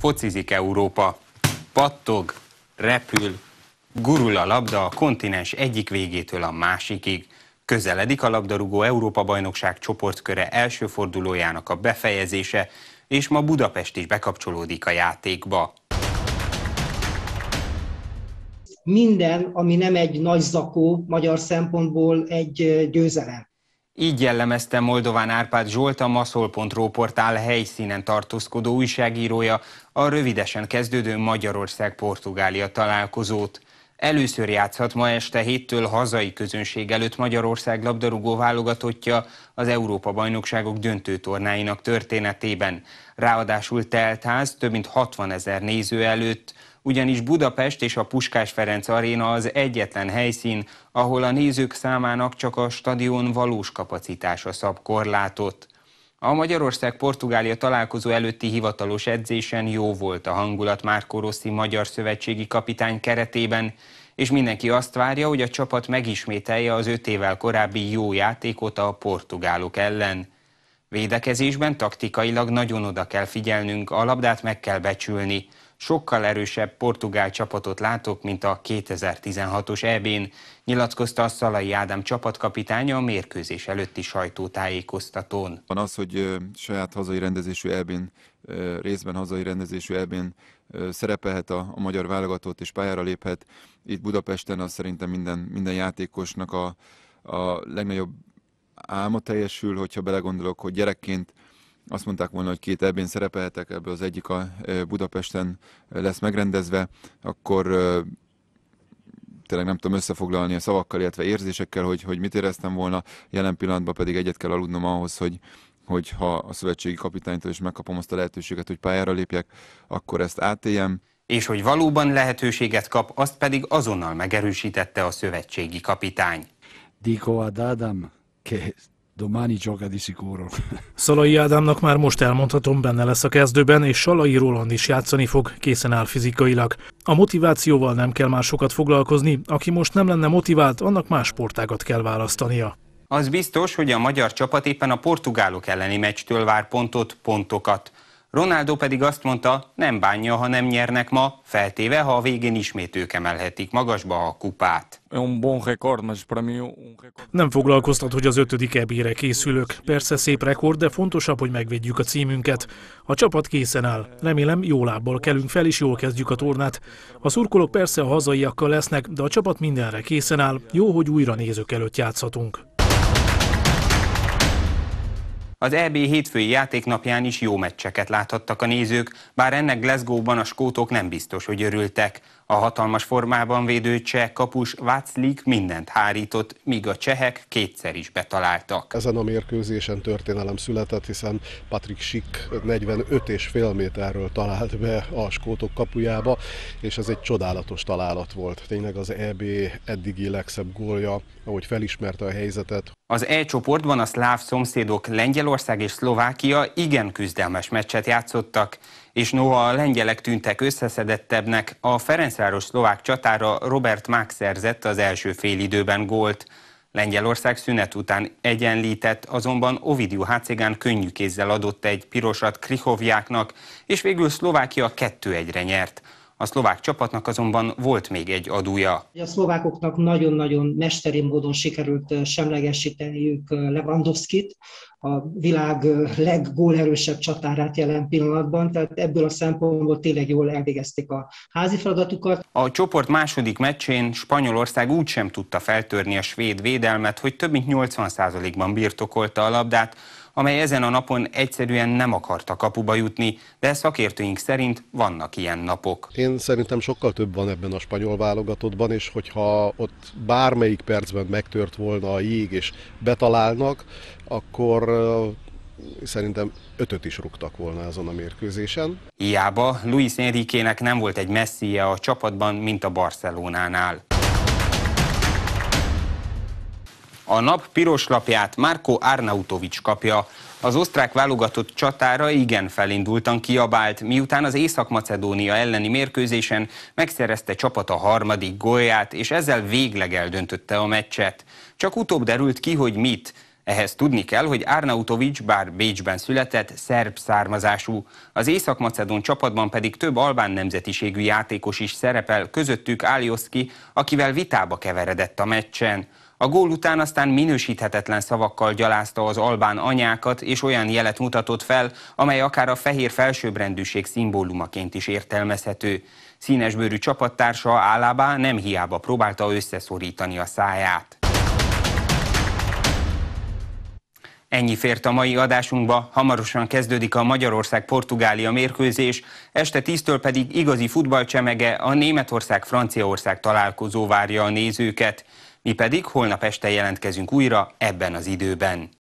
Focizik Európa. Pattog, repül, gurul a labda a kontinens egyik végétől a másikig. Közeledik a labdarúgó Európa-bajnokság csoportköre első fordulójának a befejezése, és ma Budapest is bekapcsolódik a játékba. Minden, ami nem egy nagy zakó magyar szempontból egy győzelem. Így jellemezte Moldován Árpád Zsolt, a Maszol.ro portál helyszínen tartózkodó újságírója a rövidesen kezdődő Magyarország-Portugália találkozót. Először játszhat ma este héttől hazai közönség előtt Magyarország labdarúgó válogatottja az Európa-bajnokságok döntőtornáinak történetében. Ráadásul teltház több mint 60 ezer néző előtt, ugyanis Budapest és a Puskás Ferenc Aréna az egyetlen helyszín, ahol a nézők számának csak a stadion valós kapacitása szab korlátot. A Magyarország-Portugália találkozó előtti hivatalos edzésen jó volt a hangulat Márko Rossi magyar szövetségi kapitány keretében, és mindenki azt várja, hogy a csapat megismételje az öt évvel korábbi jó játékot a portugálok ellen. Védekezésben taktikailag nagyon oda kell figyelnünk, a labdát meg kell becsülni sokkal erősebb portugál csapatot látok, mint a 2016-os EB-n, nyilatkozta a Szalai Ádám csapatkapitánya a mérkőzés előtti sajtótájékoztatón. Van az, hogy saját hazai rendezésű EB-n, részben hazai rendezésű EB-n szerepelhet a, a magyar válogatott és pályára léphet. Itt Budapesten az szerintem minden, minden játékosnak a, a legnagyobb álma teljesül, hogyha belegondolok, hogy gyerekként azt mondták volna, hogy két ebén szerepelhetek, ebből az egyik a Budapesten lesz megrendezve, akkor tényleg nem tudom összefoglalni a szavakkal, illetve érzésekkel, hogy, hogy mit éreztem volna, jelen pillanatban pedig egyet kell aludnom ahhoz, hogy, hogy ha a szövetségi kapitánytól is megkapom azt a lehetőséget, hogy pályára lépjek, akkor ezt átéljem. És hogy valóban lehetőséget kap, azt pedig azonnal megerősítette a szövetségi kapitány. Dico ad Adam che Domani gioca di sicuro. Szalai Ádámnak már most elmondhatom, benne lesz a kezdőben, és Salai Roland is játszani fog, készen áll fizikailag. A motivációval nem kell már sokat foglalkozni, aki most nem lenne motivált, annak más sportágat kell választania. Az biztos, hogy a magyar csapat éppen a portugálok elleni meccstől vár pontot, pontokat. Ronaldo pedig azt mondta, nem bánja, ha nem nyernek ma, feltéve, ha a végén ismét ők emelhetik magasba a kupát. Nem foglalkoztat, hogy az ötödik ebére készülök. Persze szép rekord, de fontosabb, hogy megvédjük a címünket. A csapat készen áll. Remélem jó lábbal kelünk fel, és jól kezdjük a tornát. A szurkolók persze a hazaiakkal lesznek, de a csapat mindenre készen áll. Jó, hogy újra nézők előtt játszhatunk. Az EB hétfői játéknapján is jó meccseket láthattak a nézők, bár ennek Glasgow-ban a skótok nem biztos, hogy örültek. A hatalmas formában védő cseh kapus Václik mindent hárított, míg a csehek kétszer is betaláltak. Ezen a mérkőzésen történelem született, hiszen Patrick Schick 45,5 méterről talált be a skótok kapujába, és ez egy csodálatos találat volt. Tényleg az EB eddigi legszebb gólja, ahogy felismerte a helyzetet. Az E csoportban a szláv szomszédok Lengyelország és Szlovákia igen küzdelmes meccset játszottak, és noha a lengyelek tűntek összeszedettebbnek, a Ferencváros szlovák csatára Robert Mák szerzett az első félidőben gólt. Lengyelország szünet után egyenlített, azonban Ovidiu Hácegán könnyű kézzel adott egy pirosat Krichovjáknak, és végül Szlovákia 2-1-re nyert. A szlovák csapatnak azonban volt még egy adója. A szlovákoknak nagyon-nagyon mesteri módon sikerült semlegesíteniük Lewandowski-t, a világ leggólerősebb csatárát jelen pillanatban, tehát ebből a szempontból tényleg jól elvégezték a házi feladatukat. A csoport második meccsén Spanyolország úgy sem tudta feltörni a svéd védelmet, hogy több mint 80%-ban birtokolta a labdát, amely ezen a napon egyszerűen nem akarta kapuba jutni, de szakértőink szerint vannak ilyen napok. Én szerintem sokkal több van ebben a spanyol válogatottban, és hogyha ott bármelyik percben megtört volna a jég és betalálnak, akkor szerintem ötöt is rúgtak volna azon a mérkőzésen. Hiába Luis Enriquének nem volt egy messzije a csapatban, mint a Barcelonánál. A nap piros lapját Marko Arnautovics kapja. Az osztrák válogatott csatára igen felindultan kiabált, miután az Észak-Macedónia elleni mérkőzésen megszerezte csapata harmadik gólját, és ezzel végleg eldöntötte a meccset. Csak utóbb derült ki, hogy mit. Ehhez tudni kell, hogy Arnautovics bár Bécsben született, szerb származású. Az észak-macedón csapatban pedig több albán nemzetiségű játékos is szerepel, közöttük Alioszki, akivel vitába keveredett a meccsen. A gól után aztán minősíthetetlen szavakkal gyalázta az albán anyákat, és olyan jelet mutatott fel, amely akár a fehér felsőbbrendűség szimbólumaként is értelmezhető. Színesbőrű csapattársa Állábá nem hiába próbálta összeszorítani a száját. Ennyi fért a mai adásunkba, hamarosan kezdődik a Magyarország-Portugália mérkőzés, este 10-től pedig igazi futballcsemege a Németország-Franciaország találkozó várja a nézőket. Mi pedig holnap este jelentkezünk újra ebben az időben.